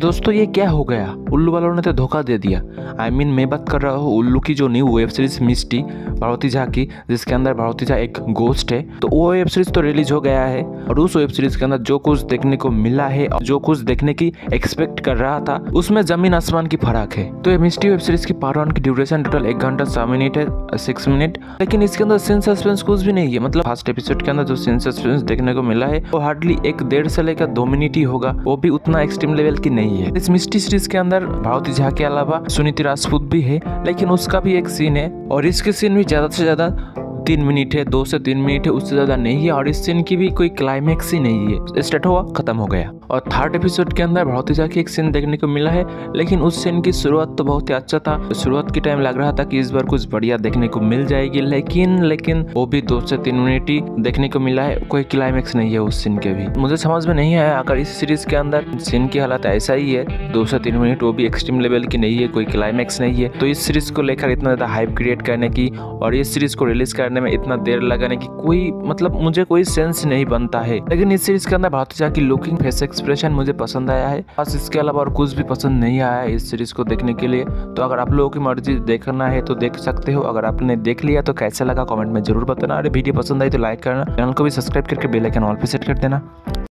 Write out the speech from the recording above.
दोस्तों ये क्या हो गया? उल्लू वालों ने तो धोखा दे दिया। आई I मीन mean, मैं बात कर रहा हूँ उल्लू की जो new web series Misty Bharti Jha की जिसके अंदर भारती झा एक गोस्ट है। तो वो वेब सीरीज़ तो रिलीज़ हो गया है और उस वेब सीरीज़ के अंदर जो कुछ देखने को मिला है और जो कुछ देखने की एक्सपेक्ट कर रहा था उसमें ज़मीन आसमान की फ़र्क है। तो ये मिस्टी वेब सीरीज़ की पार्ट वन की ड्यूरेशन टोटल एक घंटा छह मिनट है सिक्स मिनट लेकिन इसके अंदर सीन सस्पेंस कुछ भी नहीं है। मतलब फ़र्स्ट एपिसोड के अंदर जो सीन सस्पेंस देखने को मिला है वो हार्डली एक डेढ़ से लेकर दो मिनट ही होगा। वो भी उतना एक्सट्रीम लेवल की नहीं है। इस मिस्टी सीरीज़ के अंदर भारती झा के अलावा सुनीति राजपूत भी है, लेकिन उसका भी एक सीन है, और इसके सीन भी ज़्यादा से ज़्यादा तीन मिनट है, दो से तीन मिनट है, उससे ज़्यादा नहीं है, और इस सीन की भी कोई क्लाइमैक्स ही नहीं है। स्टार्ट हुआ, खत्म हो गया। और थर्ड एपिसोड के अंदर भारती झा की एक सीन देखने को मिला है, लेकिन उस सीन की शुरुआत तो बहुत ही अच्छा था। शुरुआत के टाइम लग रहा था कि इस बार कुछ बढ़िया देखने को मिल जाएगी, लेकिन लेकिन वो भी दो से तीन मिनट ही देखने को मिला है, कोई क्लाइमैक्स नहीं है उस सीन के भी। मुझे समझ में नहीं आया, अगर इस सीरीज़ के अंदर सीन की हालत ऐसा ही है, दो से तीन मिनट वो भी एक्सट्रीम लेवल की नहीं है, कोई क्लाइमैक्स नहीं है तो इस सीरीज़ को लेकर इतना ज़्यादा हाइप क्रिएट करने की, और इस सीरीज़ को रिलीज़ करने में इतना देर लगाने की कोई मतलब मुझे कोई सेंस नहीं बनता है। लेकिन इस सीरीज़ के अंदर भारती झा की लुकिंग फेस एक्सप्रेशन मुझे पसंद आया है। बस इसके अलावा और कुछ भी पसंद नहीं आया इस सीरीज़ को देखने के लिए। तो अगर आप लोगों की मर्ज़ी देखना है तो देख सकते हो। अगर आपने देख लिया तो कैसा लगा कॉमेंट में ज़रूर बताना। अरे वीडियो पसंद आई तो लाइक करना। चैनल को भी सब्सक्राइब करके बेलाइकन ऑल पे सेट कर देना।